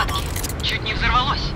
падал. Чуть не взорвалось.